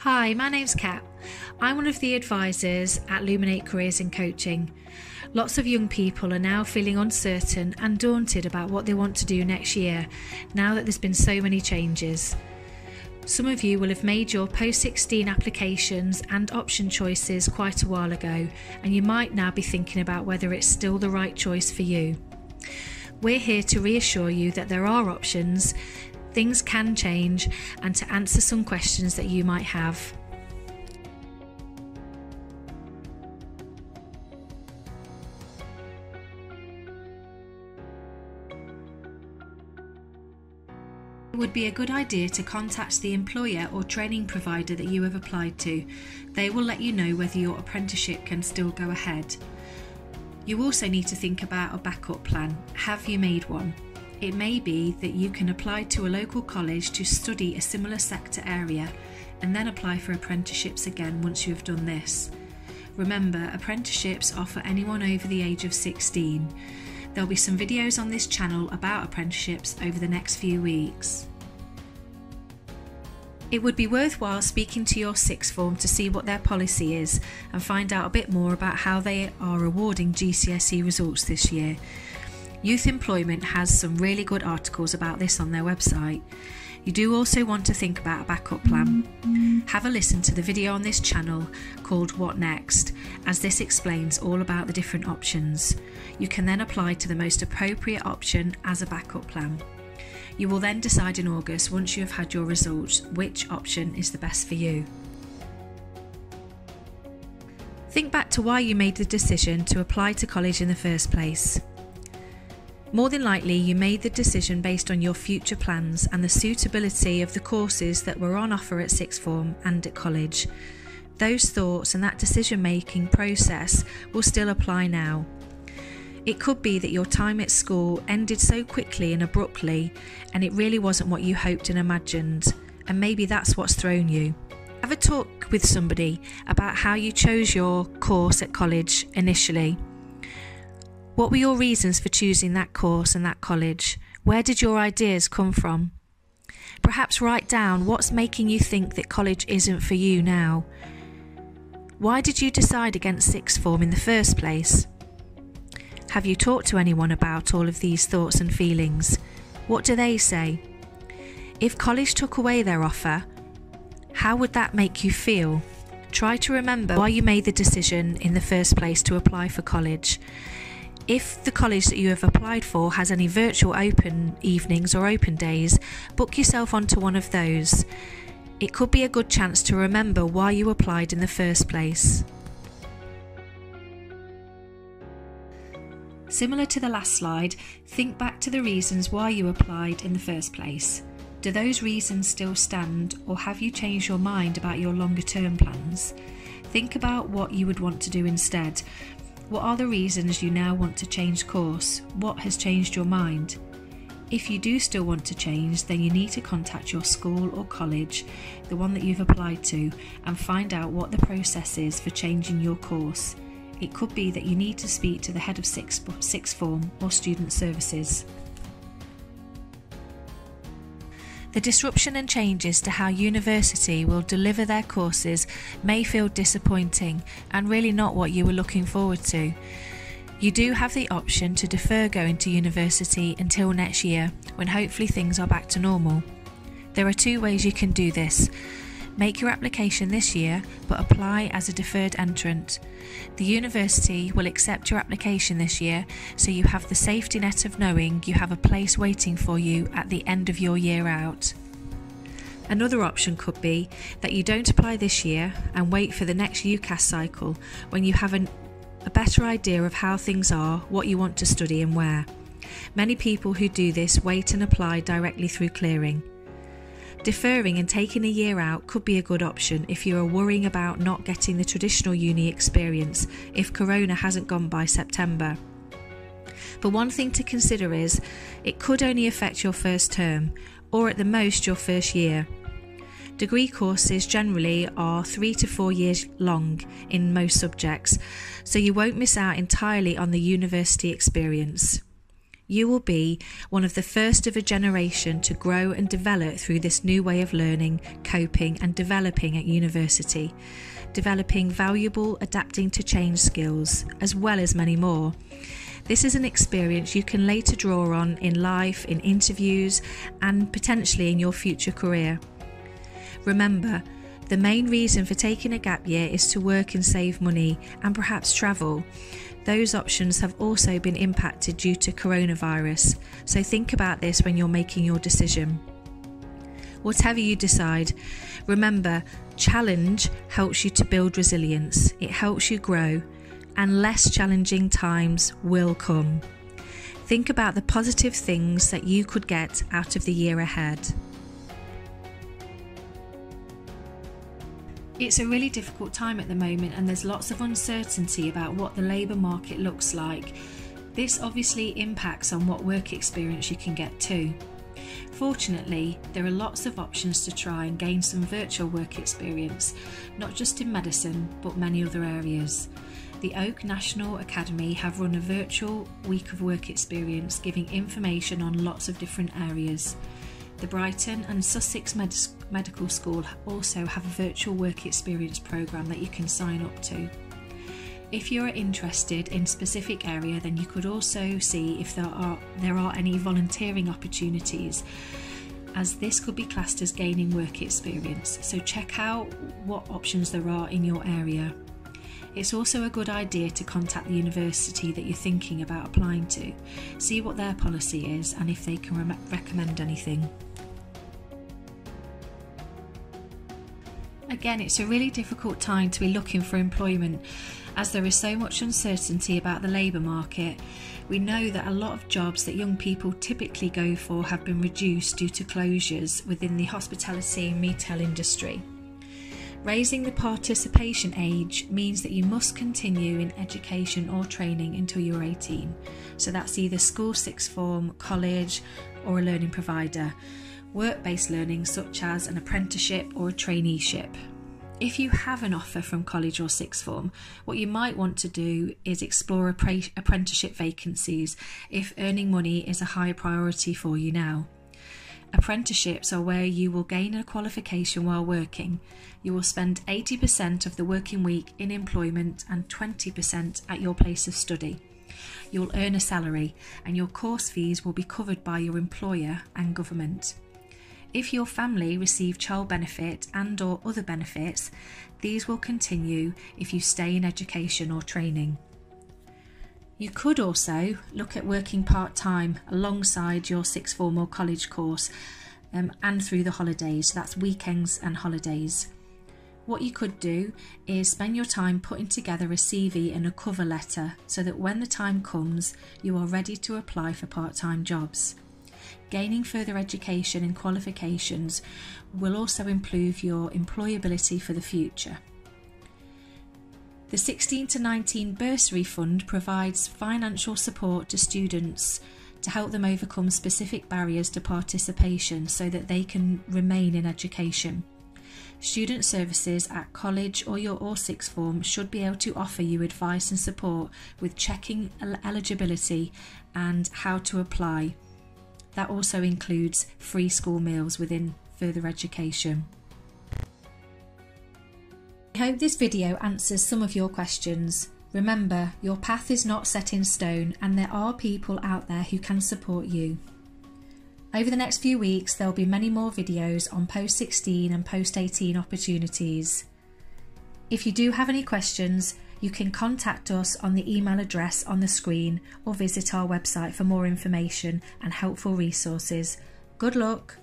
Hi, my name's Kat. I'm one of the advisors at Luminate Careers in Coaching. Lots of young people are now feeling uncertain and daunted about what they want to do next year now that there's been so many changes. Some of you will have made your post 16 applications and option choices quite a while ago, and you might now be thinking about whether it's still the right choice for you. We're here to reassure you that there are options, things can change, and to answer some questions that you might have. It would be a good idea to contact the employer or training provider that you have applied to. They will let you know whether your apprenticeship can still go ahead. You also need to think about a backup plan. Have you made one? It may be that you can apply to a local college to study a similar sector area and then apply for apprenticeships again once you have done this. Remember, apprenticeships are for anyone over the age of 16. There'll be some videos on this channel about apprenticeships over the next few weeks. It would be worthwhile speaking to your sixth form to see what their policy is and find out a bit more about how they are awarding GCSE results this year. Youth Employment has some really good articles about this on their website. You do also want to think about a backup plan. Have a listen to the video on this channel called What Next, as this explains all about the different options. You can then apply to the most appropriate option as a backup plan. You will then decide in August, once you have had your results, which option is the best for you. Think back to why you made the decision to apply to college in the first place. More than likely, you made the decision based on your future plans and the suitability of the courses that were on offer at sixth form and at college. Those thoughts and that decision making process will still apply now. It could be that your time at school ended so quickly and abruptly, and it really wasn't what you hoped and imagined, and maybe that's what's thrown you. Have a talk with somebody about how you chose your course at college initially what were your reasons for choosing that course and that college? Where did your ideas come from? Perhaps write down what's making you think that college isn't for you now. Why did you decide against sixth form in the first place? Have you talked to anyone about all of these thoughts and feelings? What do they say? If college took away their offer, how would that make you feel? Try to remember why you made the decision in the first place to apply for college if the college that you have applied for has any virtual open evenings or open days, book yourself onto one of those. It could be a good chance to remember why you applied in the first place. Similar to the last slide, think back to the reasons why you applied in the first place. Do those reasons still stand, or have you changed your mind about your longer term plans? Think about what you would want to do instead, what are the reasons you now want to change course? What has changed your mind? If you do still want to change, then you need to contact your school or college, the one that you've applied to, and find out what the process is for changing your course. It could be that you need to speak to the head of sixth, sixth form or student services. The disruption and changes to how university will deliver their courses may feel disappointing and really not what you were looking forward to. You do have the option to defer going to university until next year when hopefully things are back to normal. There are two ways you can do this. Make your application this year, but apply as a deferred entrant. The university will accept your application this year, so you have the safety net of knowing you have a place waiting for you at the end of your year out. Another option could be that you don't apply this year and wait for the next UCAS cycle when you have an, a better idea of how things are, what you want to study, and where. Many people who do this wait and apply directly through clearing. Deferring and taking a year out could be a good option if you are worrying about not getting the traditional uni experience if Corona hasn't gone by September. But one thing to consider is it could only affect your first term, or at the most your first year. Degree courses generally are three to four years long in most subjects, so you won't miss out entirely on the university experience. You will be one of the first of a generation to grow and develop through this new way of learning, coping, and developing at university, developing valuable adapting to change skills, as well as many more. This is an experience you can later draw on in life, in interviews, and potentially in your future career. Remember, the main reason for taking a gap year is to work and save money and perhaps travel. Those options have also been impacted due to coronavirus, so think about this when you're making your decision. Whatever you decide, remember challenge helps you to build resilience, it helps you grow, and less challenging times will come. Think about the positive things that you could get out of the year ahead. It's a really difficult time at the moment, and there's lots of uncertainty about what the labour market looks like. This obviously impacts on what work experience you can get too. Fortunately, there are lots of options to try and gain some virtual work experience, not just in medicine, but many other areas. The Oak National Academy have run a virtual week of work experience giving information on lots of different areas. The Brighton and Sussex Med- Medical School also have a virtual work experience programme that you can sign up to. If you're interested in specific area, then you could also see if there are there are any volunteering opportunities, as this could be classed as gaining work experience. So check out what options there are in your area. It's also a good idea to contact the university that you're thinking about applying to, see what their policy is and if they can re- recommend anything. Again, it's a really difficult time to be looking for employment as there is so much uncertainty about the labour market. We know that a lot of jobs that young people typically go for have been reduced due to closures within the hospitality and retail industry. Raising the participation age means that you must continue in education or training until you're 18. So that's either school sixth form, college, or a learning provider work based learning such as an apprenticeship or a traineeship. If you have an offer from college or sixth form, what you might want to do is explore apprenticeship vacancies if earning money is a high priority for you now. Apprenticeships are where you will gain a qualification while working. You will spend 80% of the working week in employment and 20% at your place of study. You'll earn a salary and your course fees will be covered by your employer and government. If your family receive child benefit and or other benefits, these will continue if you stay in education or training. You could also look at working part-time alongside your sixth form or college course um, and through the holidays, so that's weekends and holidays. What you could do is spend your time putting together a CV and a cover letter so that when the time comes, you are ready to apply for part time jobs. Gaining further education and qualifications will also improve your employability for the future. The 16 to 19 Bursary Fund provides financial support to students to help them overcome specific barriers to participation so that they can remain in education. Student services at college or your or sixth form should be able to offer you advice and support with checking eligibility and how to apply. That also includes free school meals within further education. I hope this video answers some of your questions. Remember, your path is not set in stone and there are people out there who can support you. Over the next few weeks, there will be many more videos on post 16 and post 18 opportunities. If you do have any questions, you can contact us on the email address on the screen or visit our website for more information and helpful resources. Good luck!